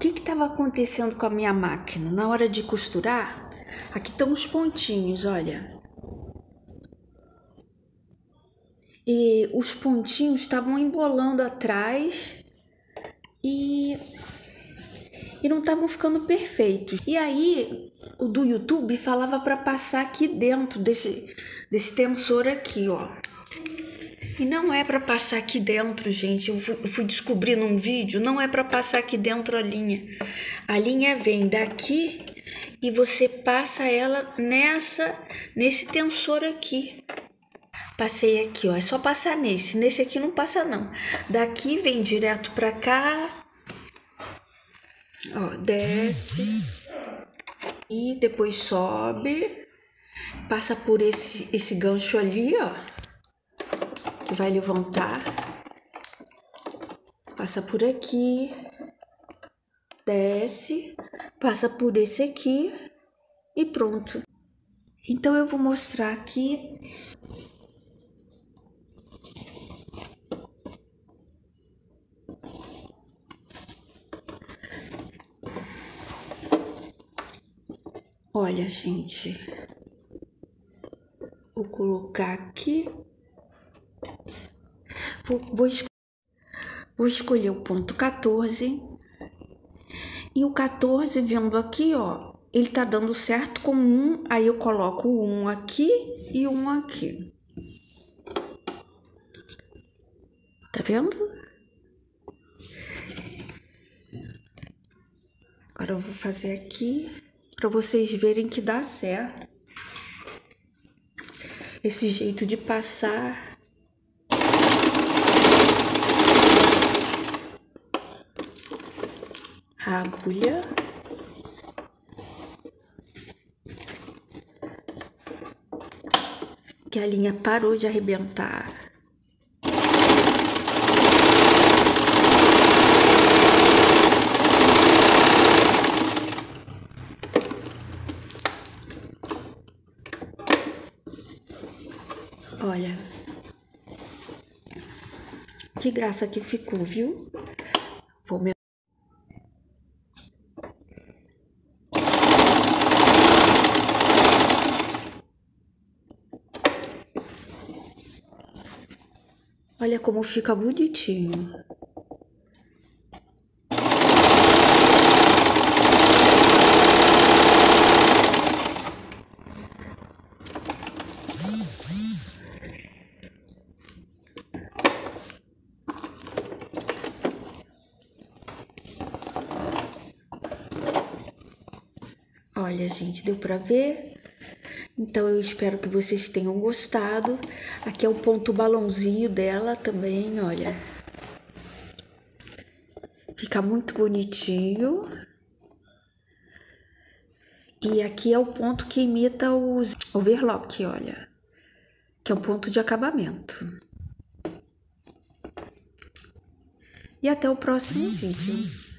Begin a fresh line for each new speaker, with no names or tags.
que estava acontecendo com a minha máquina? Na hora de costurar, aqui estão os pontinhos, olha. E os pontinhos estavam embolando atrás e, e não estavam ficando perfeitos. E aí o do YouTube falava para passar aqui dentro desse, desse tensor aqui, ó. E não é para passar aqui dentro, gente. Eu fui, descobrir num vídeo, não é para passar aqui dentro a linha. A linha vem daqui e você passa ela nessa nesse tensor aqui. Passei aqui, ó. É só passar nesse. Nesse aqui não passa, não. Daqui vem direto pra cá. Ó, desce. E depois sobe. Passa por esse, esse gancho ali, ó. Vai levantar. Passa por aqui. Desce. Passa por esse aqui. E pronto. Então eu vou mostrar aqui Olha, gente, vou colocar aqui. Vou, vou, es vou escolher o ponto 14. E o 14 vendo aqui, ó, ele tá dando certo com um, aí eu coloco um aqui e um aqui. Tá vendo? Agora eu vou fazer aqui para vocês verem que dá certo. Esse jeito de passar. A agulha. Que a linha parou de arrebentar. Olha. Que graça que ficou, viu? Vou me... Olha como fica bonitinho. Olha, gente, deu para ver? Então eu espero que vocês tenham gostado. Aqui é o ponto balãozinho dela também, olha. Fica muito bonitinho. E aqui é o ponto que imita os overlock, olha. Que é um ponto de acabamento. E até o próximo vídeo.